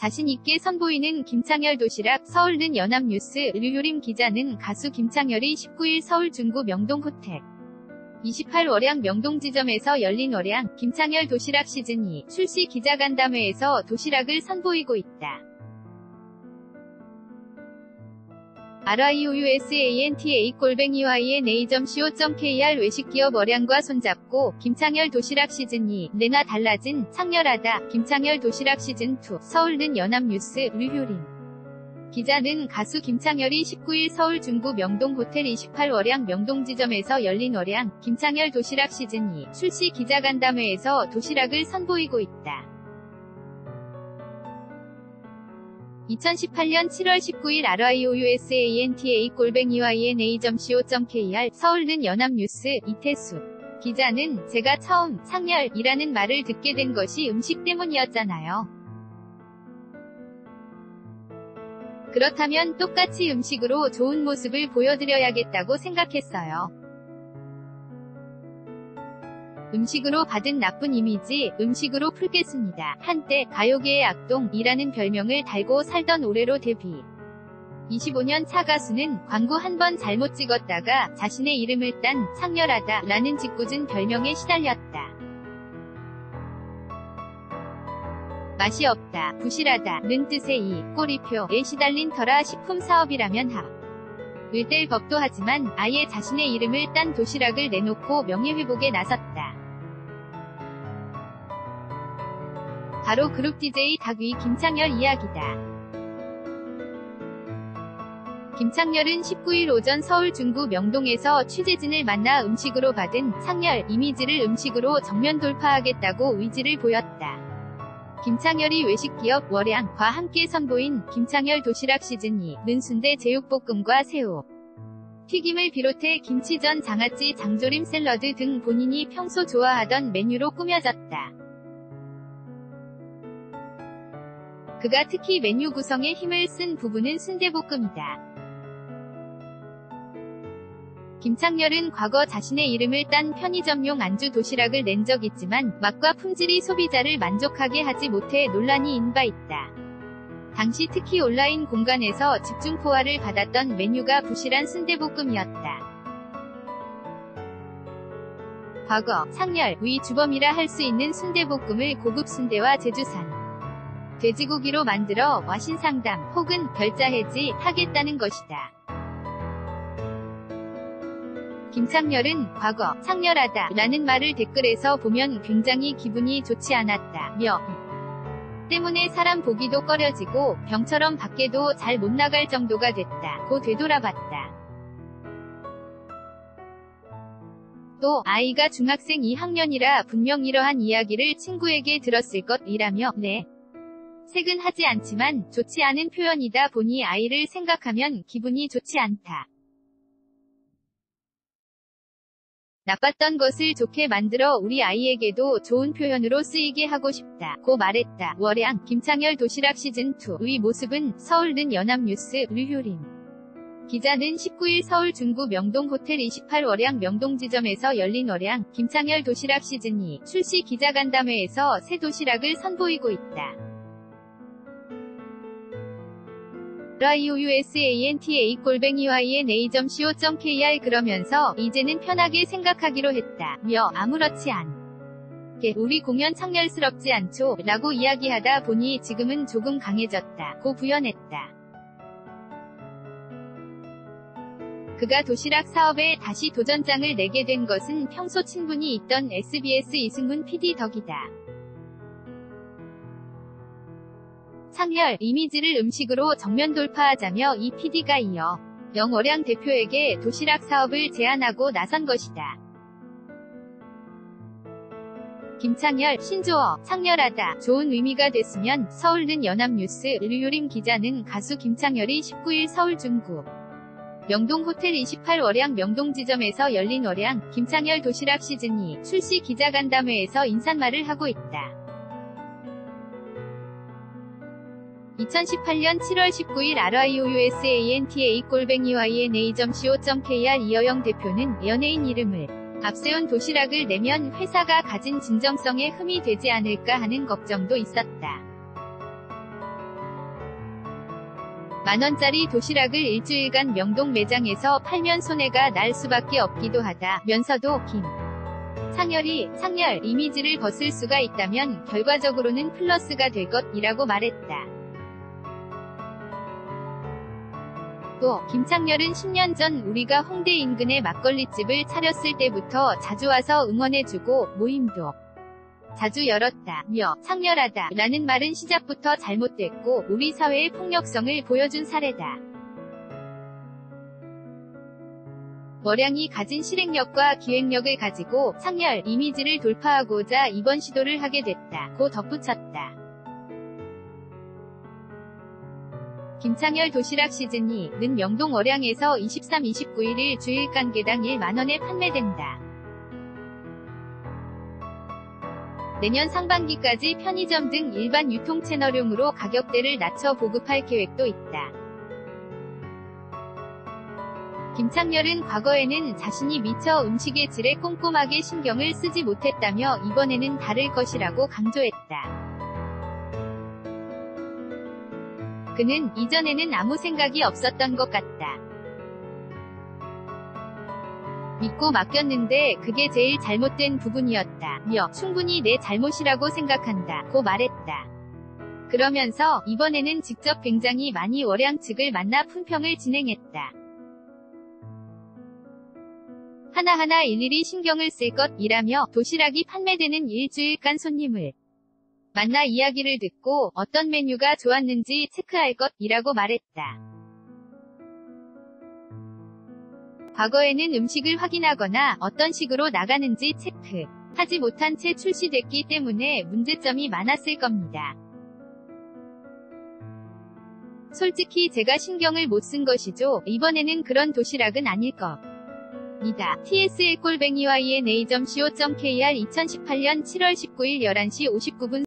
자신있게 선보이는 김창열 도시락 서울는 연합뉴스 류효림 기자는 가수 김창열이 19일 서울 중구 명동호텔 28월량 명동지점에서 열린 월량 김창열 도시락 시즌2 출시 기자간담회에서 도시락을 선보이고 있다. RIOUSANTA 골뱅이 YNA.co.kr 외식기업 어량과 손잡고 김창열 도시락 시즌2 내나 달라진 창렬하다 김창열 도시락 시즌2 서울는 연합뉴스 류효림 기자는 가수 김창열이 19일 서울 중구 명동 호텔 28월량 명동 지점에서 열린 월량 김창열 도시락 시즌2 출시 기자간담회에서 도시락을 선보이고 있다. 2018년 7월 19일 RIOUSANTA 골뱅이 YNA.co.kr 서울는 연합뉴스 이태수 기자는 제가 처음 창렬이라는 말을 듣게 된 것이 음식 때문이었잖아요. 그렇다면 똑같이 음식으로 좋은 모습을 보여드려야겠다고 생각했어요. 음식으로 받은 나쁜 이미지, 음식으로 풀겠습니다. 한때 가요계의 악동이라는 별명을 달고 살던 올해로 데뷔. 25년 차 가수는 광고 한 번 잘못 찍었다가 자신의 이름을 딴 창렬하다 라는 짓궂은 별명에 시달렸다. 맛이 없다, 부실하다 는 뜻의 이 꼬리표에 시달린 터라 식품 사업이라면 하. 을뗄 법도 하지만 아예 자신의 이름을 딴 도시락을 내놓고 명예회복에 나섰다. 바로 그룹 DJ 닭위 김창열 이야기다. 김창열은 19일 오전 서울 중구 명동에서 취재진을 만나 음식으로 받은 창열 이미지를 음식으로 정면 돌파하겠다고 의지를 보였다. 김창열이 외식기업 월양과 함께 선보인 김창열 도시락 시즌2는 순대 제육볶음과 새우, 튀김을 비롯해 김치전 장아찌 장조림 샐러드 등 본인이 평소 좋아하던 메뉴로 꾸며졌다. 그가 특히 메뉴 구성에 힘을 쓴 부분은 순대볶음이다. 김창렬은 과거 자신의 이름을 딴 편의점용 안주 도시락을 낸 적 있지만 맛과 품질이 소비자를 만족하게 하지 못해 논란이 인바 있다. 당시 특히 온라인 공간에서 집중 포화를 받았던 메뉴가 부실한 순대볶음이었다. 과거 창렬의 주범이라 할 수 있는 순대볶음을 고급 순대와 제주산 돼지고기로 만들어 와신상담 혹은 별자해지 하겠다는 것이다. 김창렬은 과거 창렬하다 라는 말을 댓글에서 보면 굉장히 기분이 좋지 않았다 며 때문에 사람 보기도 꺼려지고 병처럼 밖에도 잘 못 나갈 정도가 됐다. 고 되돌아봤다. 또 아이가 중학생 2학년이라 분명 이러한 이야기를 친구에게 들었을 것이라며 네. 색은 하지 않지만 좋지 않은 표현이다 보니 아이를 생각하면 기분이 좋지 않다. 나빴던 것을 좋게 만들어 우리 아이에게도 좋은 표현으로 쓰이게 하고 싶다. 고 말했다. 월양 김창열 도시락 시즌2의 모습은 서울는 연합뉴스 류효림 기자는 19일 서울 중구 명동 호텔 28 월양 명동 지점에서 열린 월양 김창열 도시락 시즌2 출시 기자간담회에서 새 도시락을 선보이고 있다. RIOUSANTA 골뱅이 YNA.co.kr 그러면서 이제는 편하게 생각하기로 했다. 며 아무렇지 않. 게 우리 공연 창렬스럽지 않죠? 라고 이야기하다 보니 지금은 조금 강해졌다. 고 부연했다. 그가 도시락 사업에 다시 도전장을 내게 된 것은 평소 친분이 있던 SBS 이승문 PD 덕이다. 창렬 이미지를 음식으로 정면 돌파하자며 이 PD가 이어 영어량 대표에게 도시락 사업을 제안하고 나선 것이다. 김창열, 신조어, 창렬하다, 좋은 의미가 됐으면 서울는 연합뉴스 류효림 기자는 가수 김창열이 19일 서울 중구 명동 호텔 28월량 명동 지점에서 열린 월량 김창열 도시락 시즌2 출시 기자간담회에서 인사말을 하고 있다. 2018년 7월 19일 RIOUSANTA 골뱅이 YNA.co.kr 이어영 대표는 연예인 이름을 앞세운 도시락을 내면 회사가 가진 진정성에 흠이 되지 않을까 하는 걱정도 있었다. 만원짜리 도시락을 일주일간 명동 매장에서 팔면 손해가 날 수밖에 없기도 하다. 면서도 김. 상열이 상열 이미지를 벗을 수가 있다면 결과적으로는 플러스가 될 것이라고 말했다. 또 김창렬은 10년 전 우리가 홍대 인근에 막걸리집을 차렸을 때부터 자주 와서 응원해주고 모임도 자주 열었다며 상렬하다 라는 말은 시작부터 잘못됐고 우리 사회의 폭력성을 보여준 사례다. 머량이 가진 실행력과 기획력을 가지고 상열 이미지를 돌파하고자 이번 시도를 하게 됐다. 고 덧붙였다. 김창열 도시락 시즌2는 명동 월양에서 23-29일 주일간 개당 1만원에 판매된다. 내년 상반기까지 편의점 등 일반 유통 채널용으로 가격대를 낮춰 보급할 계획도 있다. 김창렬은 과거에는 자신이 미처 음식의 질에 꼼꼼하게 신경을 쓰지 못했다며 이번에는 다를 것이라고 강조했다. 그는 이전에는 아무 생각이 없었던 것 같다. 믿고 맡겼는데 그게 제일 잘못된 부분이었다. 며 충분히 내 잘못이라고 생각한다. 고 말했다. 그러면서 이번에는 직접 굉장히 많이 월양 측을 만나 품평을 진행했다. 하나하나 일일이 신경을 쓸 것이라며 도시락이 판매되는 일주일간 손님을 만나 이야기를 듣고 어떤 메뉴가 좋았는지 체크할 것이라고 말했다. 과거에는 음식을 확인하거나 어떤 식으로 나가는지 체크 하지 못한 채 출시됐기 때문에 문제점이 많았을 겁니다. 솔직히 제가 신경을 못 쓴 것이죠. 이번에는 그런 도시락은 아닐 것. 니다. TSL 꼴뱅이와 ENA.co.kr 2018년 7월 19일 11시 59분